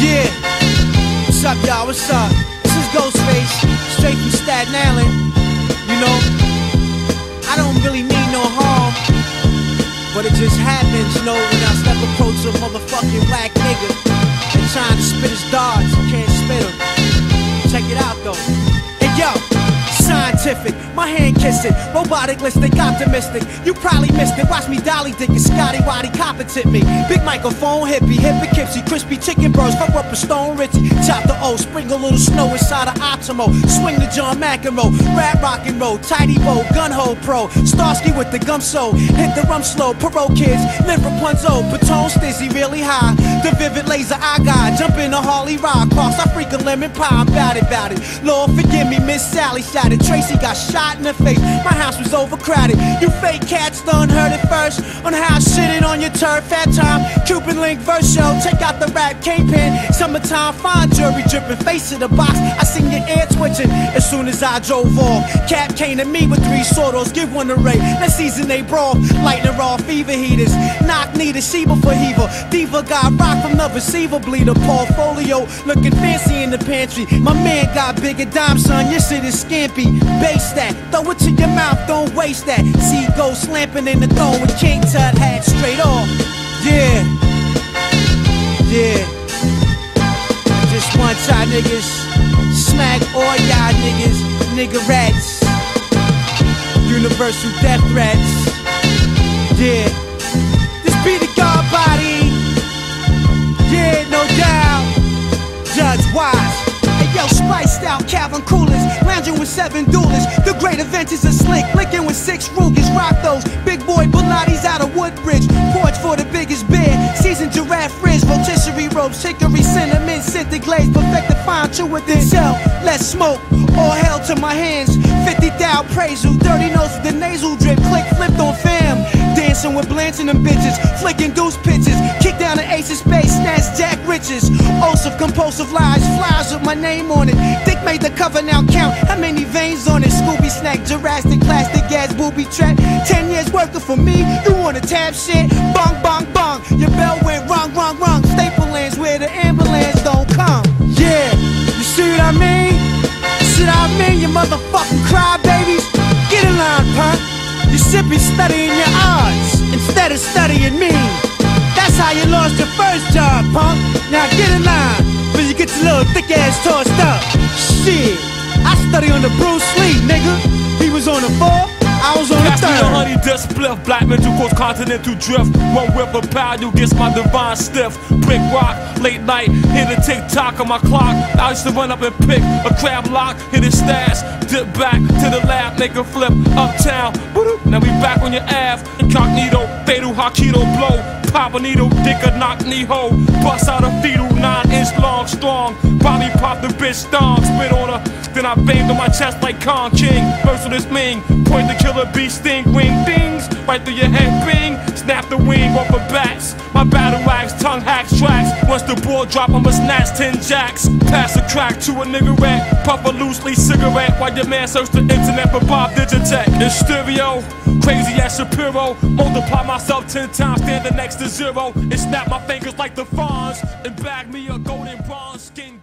Yeah. What's up, y'all? What's up? This is Ghostface, straight from Staten Island. You know, I don't really mean no harm, but it just happens, you know, when I step approach a motherfucking black nigga and trying to spit his darts, can't spit him. Check it out though. Hey yo, scientific, my hand kissing, robotic listic, optimistic. You probably missed it. Watch me dolly dick and Scotty Waddy competent me. Big microphone, hippie, hippie, kipsy, crispy chicken burst, fuck up a stone Richie. Chop the O, sprinkle a little snow inside of Optimo. Swing the John McEnroe, rap rock and roll, tidy bow, gun hole pro. Starsky with the gum so, hit the rum slow. Parole kids, live Rapunzel, Patone stizzy really high. The vivid laser I got, jump in a Harley ride, cross I freak a lemon pie. I'm bout it, bout it. Lord forgive me, Miss Sally shot it. Tracy got shot in the face. My house was overcrowded. You fake cats done heard it first on how I shitted on your turf. Fat time, Cuban link verse show. Check out the rap kingpin. Summertime fine jewelry dripping. Face of the box. I seen your ear twitching as soon as I drove off. Cap came to me with three sortos. Give one a ray. Let's season they brawl. Lighting raw fever heaters. Knock needed Sheba for Heaver. Diva got rock from the receiver bleeder. Portfolio looking fancy in the pantry. My man got bigger dime, son. Your shit is scampy. Base that. Throw it to your mouth. Don't waste that. See go slamping in the throne with King Tut hat straight off. Yeah. Yeah. Just one time niggas. Smack all y'all niggas. Nigga rats. Universal death threats. Yeah. This be the God body. Yeah, no doubt. Judge Wise. Hey yo, spiced out Calvin Coolers, lounging with seven duelists. The great adventures of slick, licking with six Rugers. Ropes, cinnamon, scented glaze, perfect the fine chew within cell. Let's smoke. All hell to my hands. 50 thou praise you. Dirty nose with the nasal drip. Click flipped on fam. Dancing with Blanche and them bitches. Flicking deuce pitches. Kick down the ace of space. Snatch Jack Riches. Oaths of compulsive lies. Flies with my name on it. Dick made the cover now count. How many veins on it? Scooby snack. Jurassic plastic gas booby trap. Ten years working for me. You wanna tap shit? Bong, bong, bong. Your bell Where the ambulance don't come. Yeah. You see what I mean? What I mean, you motherfucking crybabies? Get in line, punk. You should be studying your odds instead of studying me. That's how you lost your first job, punk. Now get in line, but you get your little thick ass tossed up. Shit, I study under Bruce Lee, nigga. He was on the four, Was on Pass the third. honey dust spliff, black mental cause continental drift. One whip of power, you gets my divine stiff. Brick rock, late night, hit a tick tock on my clock. I used to run up and pick a crab lock, hit a stash, dip back to the lab, make a flip uptown. Now we back on your ass, incognito, fatal Hakido blow. Pop a needle, dick a knock knee hole. Bust out a fetal, nine inch long, strong. Bobby pop the bitch thong, spit on her. Then I banged on my chest like Kong King. Merciless Ming, point the killer bee sting, wing dings. Right through your head, bing. Snap the wing off of bats. My battle axe, tongue hacks tracks. Once the ball drop, I'ma snatch 10 jacks. Pass a crack to a nigga rat. Puff a loosely cigarette while your man search the internet for Bob Digitech. In stereo, crazy as Shapiro. Multiply myself 10 times, standing next to zero. And snap my fingers like the fawns. And bag me a golden bronze skin